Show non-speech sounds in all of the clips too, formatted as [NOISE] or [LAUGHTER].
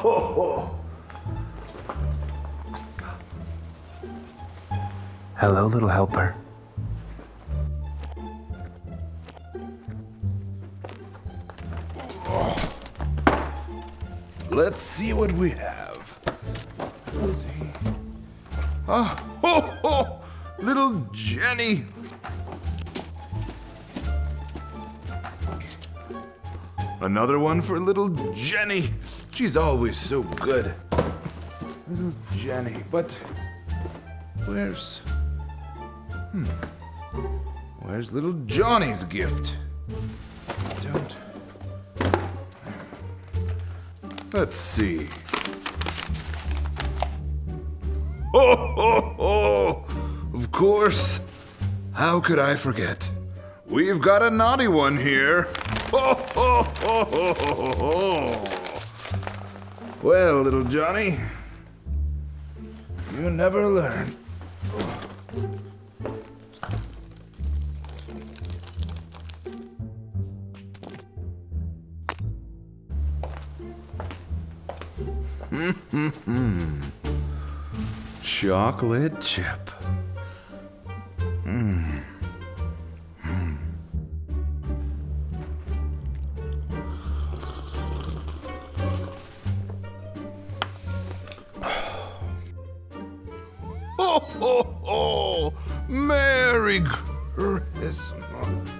[LAUGHS] Hello, little helper. Let's see what we have. Ah, ho, ho, little Jenny. Another one for little Jenny. She's always so good. Little Jenny, but where's. Hmm. Where's little Johnny's gift? Don't. Let's see. Ho, ho, ho! Of course. How could I forget? We've got a naughty one here. Ho, ho, ho, ho, ho, ho. Well, little Johnny, you never learn. [LAUGHS] Chocolate chip. Ho, ho, [LAUGHS] ho! Merry Christmas.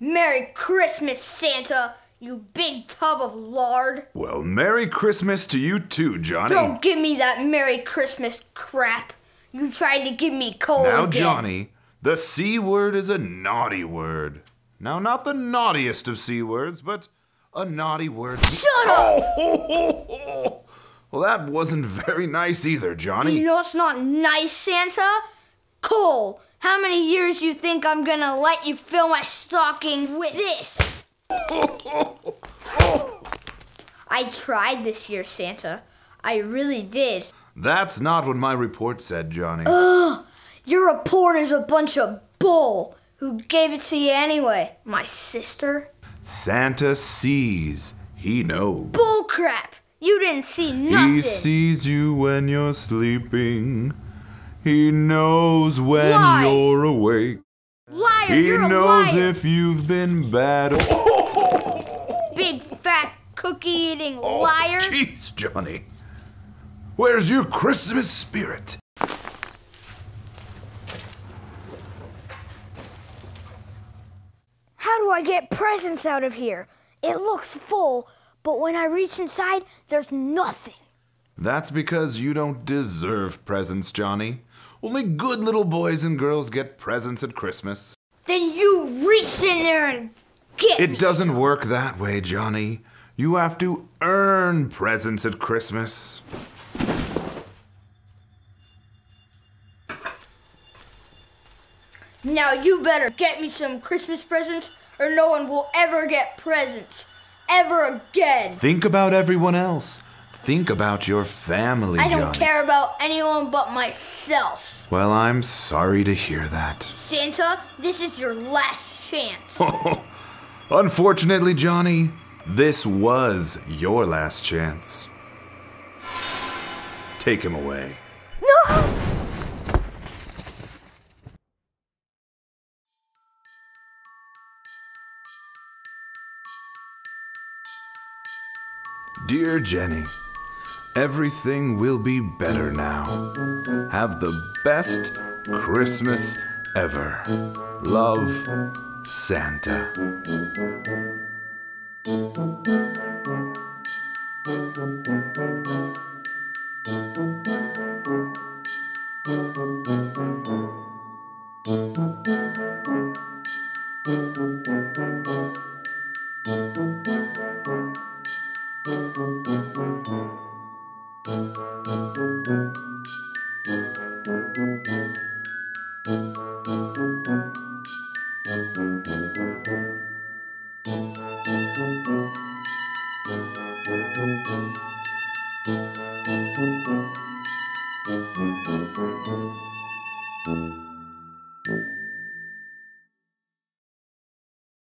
Merry Christmas, Santa, you big tub of lard. Well, Merry Christmas to you too, Johnny. Don't give me that Merry Christmas crap. You tried to give me coal Now, again. Johnny, the C word is a naughty word. Now, not the naughtiest of C words, but a naughty word. Shut up! Oh, Well, that wasn't [LAUGHS] very nice either, Do Johnny. you know it's not nice, Santa? Coal, how many years you think I'm gonna let you fill my stocking with this? I tried this year, Santa. I really did. That's not what my report said, Johnny. Your report is a bunch of bull. Who gave it to you anyway? My sister? Santa sees. He knows. Bull crap! You didn't see nothing. He sees you when you're sleeping. He knows when Lies. you're awake. liar, He you're a knows liar. if you've been bad. [LAUGHS] Big fat cookie eating Oh, liar. Jeez, Johnny. Where's your Christmas spirit? How do I get presents out of here? It looks full, but when I reach inside, there's nothing. That's because you don't deserve presents, Johnny. Only good little boys and girls get presents at Christmas. Then you reach in there and get It doesn't some. work that way, Johnny. You have to earn presents at Christmas. Now you better get me some Christmas presents, or no one will ever get presents ever again. Think about everyone else. Think about your family, I don't Johnny. care about anyone but myself. Well, I'm sorry to hear that. Santa, this is your last chance. [LAUGHS] Unfortunately, Johnny, this was your last chance. Take him away. No! Dear Jenny, Everything will be better now. Have the best Christmas ever. Love, Santa. Thank you.